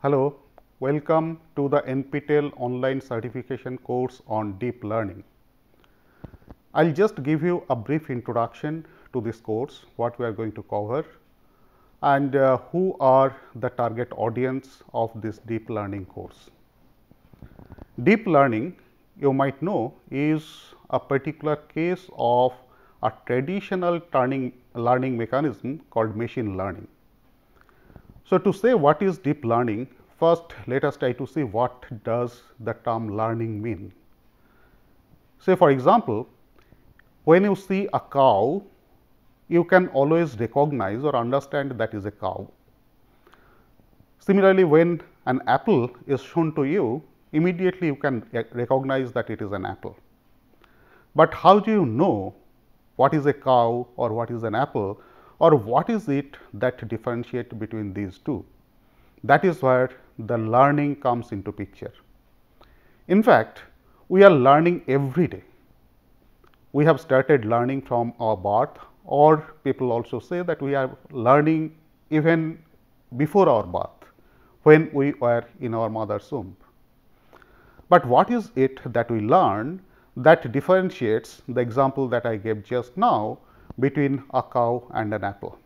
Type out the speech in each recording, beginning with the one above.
Hello, welcome to the NPTEL online certification course on deep learning. I will just give you a brief introduction to this course, what we are going to cover and uh, who are the target audience of this deep learning course. Deep learning you might know is a particular case of a traditional learning mechanism called machine learning. So, to say what is deep learning, first let us try to see what does the term learning mean. Say for example, when you see a cow, you can always recognize or understand that is a cow. Similarly, when an apple is shown to you, immediately you can recognize that it is an apple. But how do you know what is a cow or what is an apple or what is it that differentiate between these two. That is where the learning comes into picture. In fact, we are learning every day. We have started learning from our birth or people also say that we are learning even before our birth when we were in our mother's womb. But what is it that we learn that differentiates the example that I gave just now between a cow and an apple.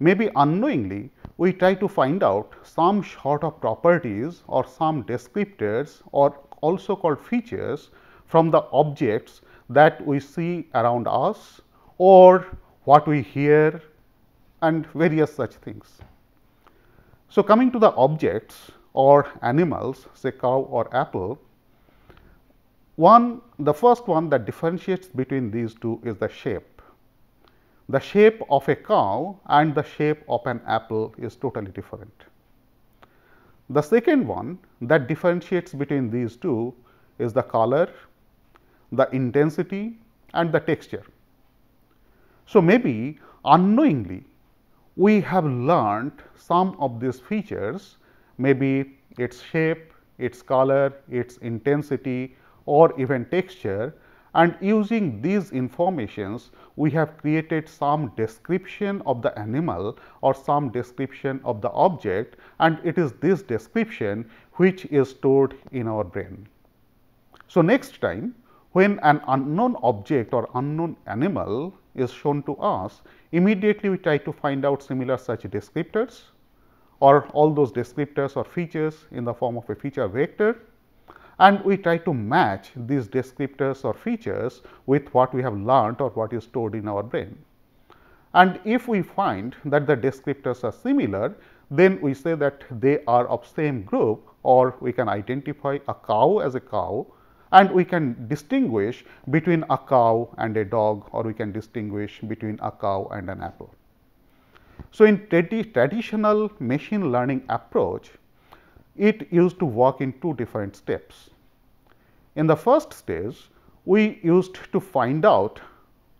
Maybe unknowingly, we try to find out some sort of properties or some descriptors or also called features from the objects that we see around us or what we hear and various such things. So, coming to the objects or animals say cow or apple, one, the first one that differentiates between these two is the shape. The shape of a cow and the shape of an apple is totally different. The second one that differentiates between these two is the color, the intensity and the texture. So, maybe unknowingly we have learned some of these features, maybe its shape, its color, its intensity or even texture and using these informations we have created some description of the animal or some description of the object and it is this description which is stored in our brain. So, next time when an unknown object or unknown animal is shown to us, immediately we try to find out similar such descriptors or all those descriptors or features in the form of a feature vector and we try to match these descriptors or features with what we have learned or what is stored in our brain. And if we find that the descriptors are similar, then we say that they are of same group or we can identify a cow as a cow and we can distinguish between a cow and a dog or we can distinguish between a cow and an apple. So, in tradi traditional machine learning approach, it used to work in two different steps. In the first stage, we used to find out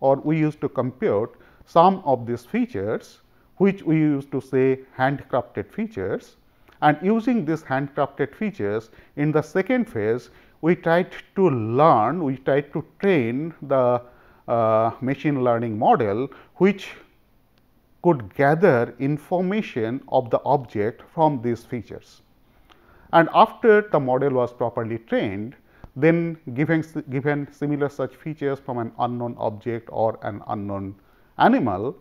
or we used to compute some of these features which we used to say handcrafted features and using these handcrafted features in the second phase we tried to learn, we tried to train the uh, machine learning model which could gather information of the object from these features and after the model was properly trained then given, given similar such features from an unknown object or an unknown animal,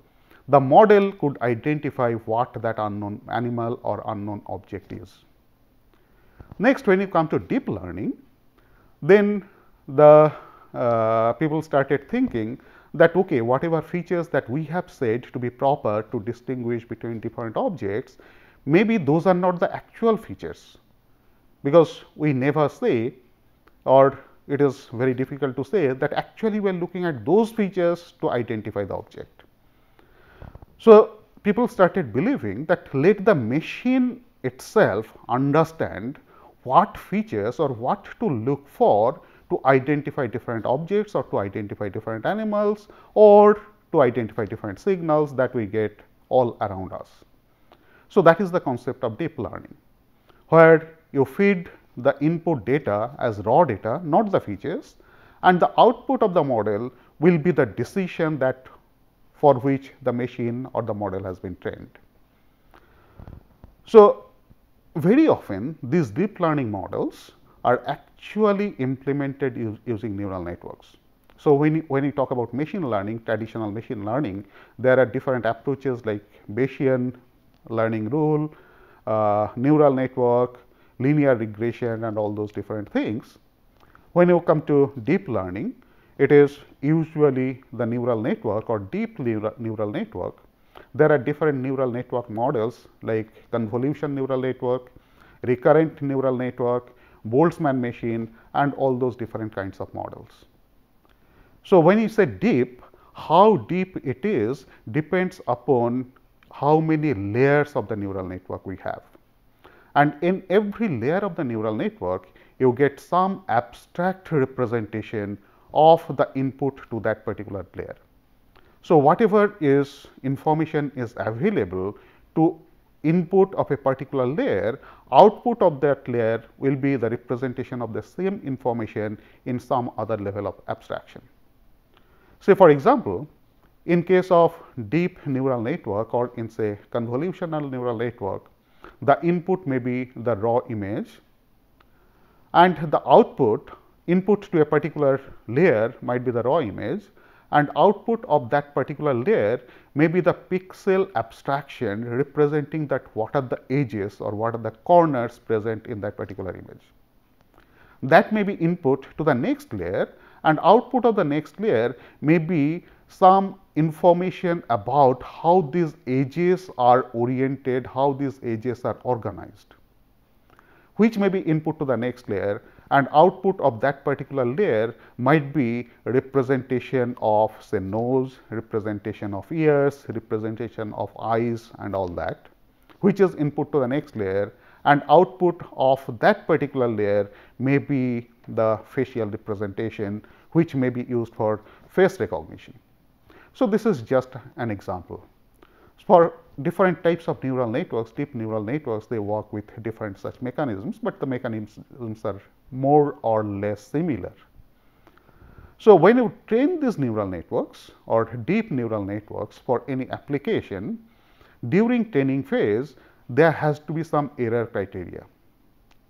the model could identify what that unknown animal or unknown object is. Next when you come to deep learning, then the uh, people started thinking that okay, whatever features that we have said to be proper to distinguish between different objects, maybe those are not the actual features because we never say or it is very difficult to say that actually we are looking at those features to identify the object. So, people started believing that let the machine itself understand what features or what to look for to identify different objects or to identify different animals or to identify different signals that we get all around us. So, that is the concept of deep learning, where you feed the input data as raw data, not the features and the output of the model will be the decision that for which the machine or the model has been trained. So, very often these deep learning models are actually implemented using neural networks. So, when you, when you talk about machine learning, traditional machine learning, there are different approaches like Bayesian learning rule, uh, neural network, linear regression and all those different things. When you come to deep learning, it is usually the neural network or deep neural, network. There are different neural network models like convolution neural network, recurrent neural network, Boltzmann machine and all those different kinds of models. So, when you say deep, how deep it is depends upon how many layers of the neural network we have. And in every layer of the neural network, you get some abstract representation of the input to that particular layer. So, whatever is information is available to input of a particular layer, output of that layer will be the representation of the same information in some other level of abstraction. Say for example, in case of deep neural network or in say convolutional neural network, the input may be the raw image and the output input to a particular layer might be the raw image and output of that particular layer may be the pixel abstraction representing that what are the edges or what are the corners present in that particular image. That may be input to the next layer and output of the next layer may be some information about how these edges are oriented, how these edges are organized, which may be input to the next layer and output of that particular layer might be representation of say nose, representation of ears, representation of eyes and all that, which is input to the next layer and output of that particular layer may be the facial representation, which may be used for face recognition. So, this is just an example. For different types of neural networks, deep neural networks, they work with different such mechanisms, but the mechanisms are more or less similar. So, when you train these neural networks or deep neural networks for any application, during training phase, there has to be some error criteria.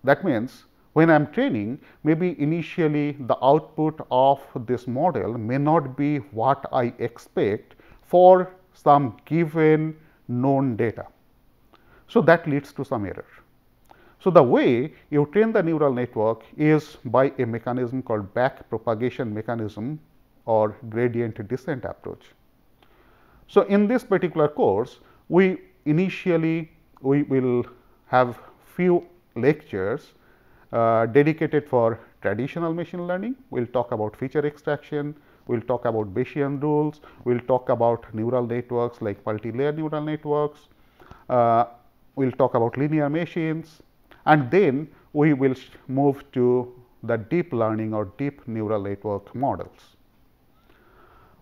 That means, when I am training, maybe initially the output of this model may not be what I expect for some given known data. So, that leads to some error. So, the way you train the neural network is by a mechanism called back propagation mechanism or gradient descent approach. So, in this particular course, we initially we will have few lectures dedicated for traditional machine learning. We will talk about feature extraction, we will talk about Bayesian rules, we will talk about neural networks like multi-layer neural networks, uh, we will talk about linear machines, and then we will move to the deep learning or deep neural network models.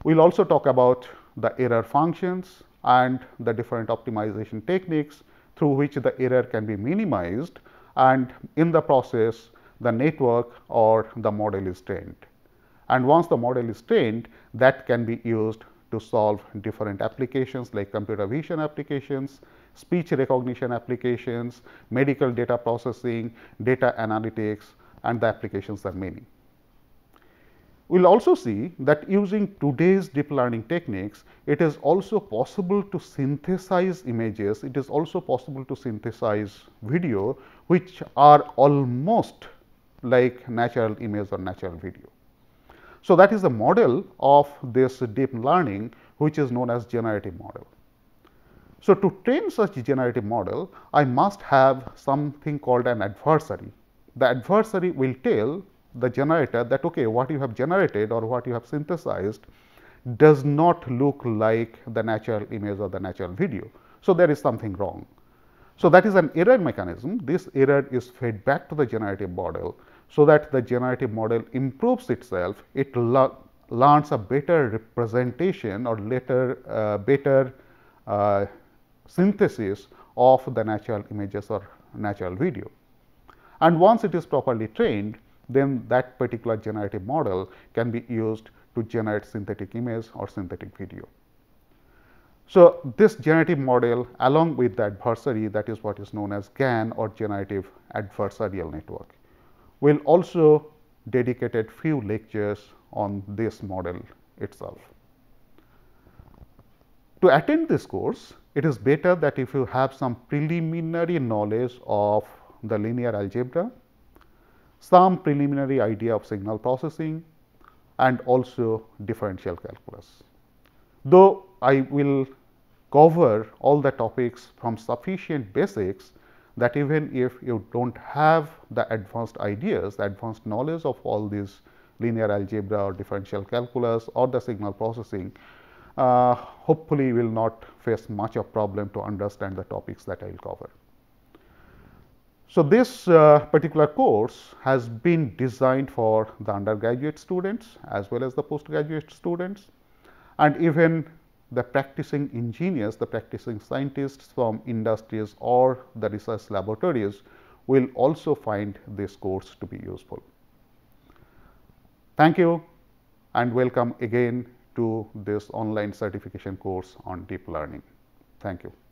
We will also talk about the error functions and the different optimization techniques through which the error can be minimized and in the process the network or the model is trained. And once the model is trained that can be used to solve different applications like computer vision applications, speech recognition applications, medical data processing, data analytics and the applications are many. We will also see that using today's deep learning techniques, it is also possible to synthesize images, it is also possible to synthesize video which are almost like natural image or natural video. So, that is the model of this deep learning which is known as generative model. So, to train such generative model, I must have something called an adversary. The adversary will tell the generator that okay, what you have generated or what you have synthesized does not look like the natural image or the natural video. So, there is something wrong. So, that is an error mechanism. This error is fed back to the generative model, so that the generative model improves itself. It learns a better representation or later uh, better uh, synthesis of the natural images or natural video. And once it is properly trained, then that particular generative model can be used to generate synthetic image or synthetic video. So, this generative model along with the adversary that is what is known as GAN or generative adversarial network We will also dedicated few lectures on this model itself. To attend this course, it is better that if you have some preliminary knowledge of the linear algebra, some preliminary idea of signal processing and also differential calculus. Though I will cover all the topics from sufficient basics that even if you do not have the advanced ideas, the advanced knowledge of all these linear algebra or differential calculus or the signal processing, uh, hopefully will not face much of problem to understand the topics that I will cover. So, this uh, particular course has been designed for the undergraduate students as well as the postgraduate students and even the practicing engineers, the practicing scientists from industries or the research laboratories will also find this course to be useful. Thank you and welcome again to this online certification course on deep learning. Thank you.